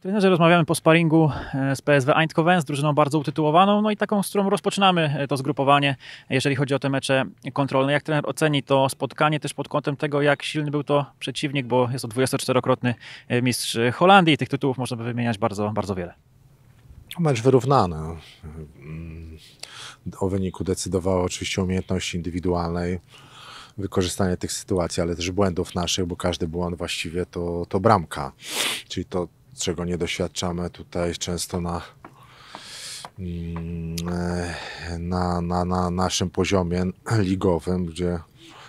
Trenerze, rozmawiamy po sparingu e, z PSW Eindhoven, z drużyną bardzo utytułowaną, no i taką, z którą rozpoczynamy e, to zgrupowanie, jeżeli chodzi o te mecze kontrolne. Jak trener oceni to spotkanie też pod kątem tego, jak silny był to przeciwnik, bo jest to 24-krotny e, mistrz Holandii i tych tytułów można by wymieniać bardzo, bardzo wiele. Mecz wyrównany. O wyniku decydowało oczywiście umiejętności indywidualnej, wykorzystanie tych sytuacji, ale też błędów naszych, bo każdy błąd właściwie to, to bramka. Czyli to, czego nie doświadczamy tutaj często na, na, na, na naszym poziomie ligowym, gdzie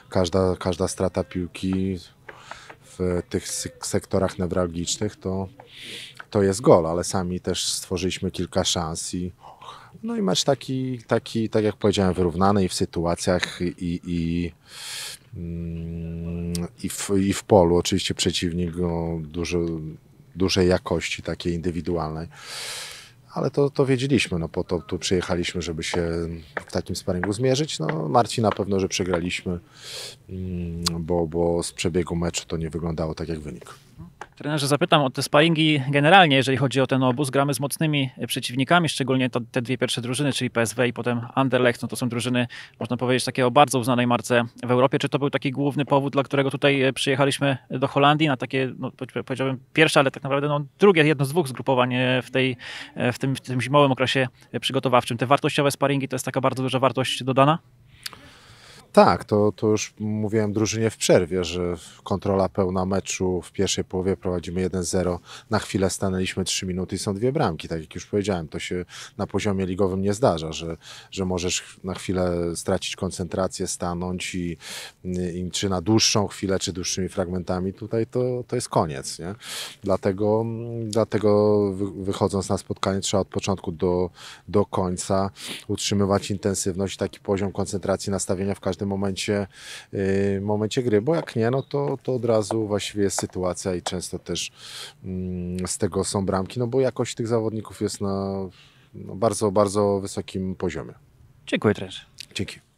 każda, każda strata piłki w tych sektorach newralgicznych to, to jest gol, ale sami też stworzyliśmy kilka szans i no i mecz taki, taki tak jak powiedziałem, wyrównany i w sytuacjach i, i, i, w, i w polu. Oczywiście przeciwnik dużo, dużej jakości, takiej indywidualnej. Ale to, to wiedzieliśmy, no po to tu przyjechaliśmy, żeby się w takim sparingu zmierzyć. No Marcin na pewno, że przegraliśmy, bo, bo z przebiegu meczu to nie wyglądało tak jak wynik. Trenerze, zapytam o te sparingi generalnie, jeżeli chodzi o ten obóz. Gramy z mocnymi przeciwnikami, szczególnie to, te dwie pierwsze drużyny, czyli PSW i potem Anderlecht. No to są drużyny, można powiedzieć, takie o bardzo uznanej marce w Europie. Czy to był taki główny powód, dla którego tutaj przyjechaliśmy do Holandii na takie, no, powiedziałbym, pierwsze, ale tak naprawdę no, drugie, jedno z dwóch zgrupowań w, tej, w, tym, w tym zimowym okresie przygotowawczym. Te wartościowe sparingi to jest taka bardzo duża wartość dodana? Tak, to, to już mówiłem drużynie w przerwie, że kontrola pełna meczu w pierwszej połowie prowadzimy 1-0. Na chwilę stanęliśmy 3 minuty i są dwie bramki. Tak jak już powiedziałem, to się na poziomie ligowym nie zdarza, że, że możesz na chwilę stracić koncentrację, stanąć i, i czy na dłuższą chwilę, czy dłuższymi fragmentami. Tutaj to, to jest koniec. Nie? Dlatego, dlatego wychodząc na spotkanie trzeba od początku do, do końca utrzymywać intensywność, taki poziom koncentracji, nastawienia w każdym każdym momencie, yy, momencie gry, bo jak nie, no to, to od razu właściwie jest sytuacja i często też yy, z tego są bramki, no bo jakość tych zawodników jest na no, bardzo, bardzo wysokim poziomie. Dziękuję trenerze. Dzięki.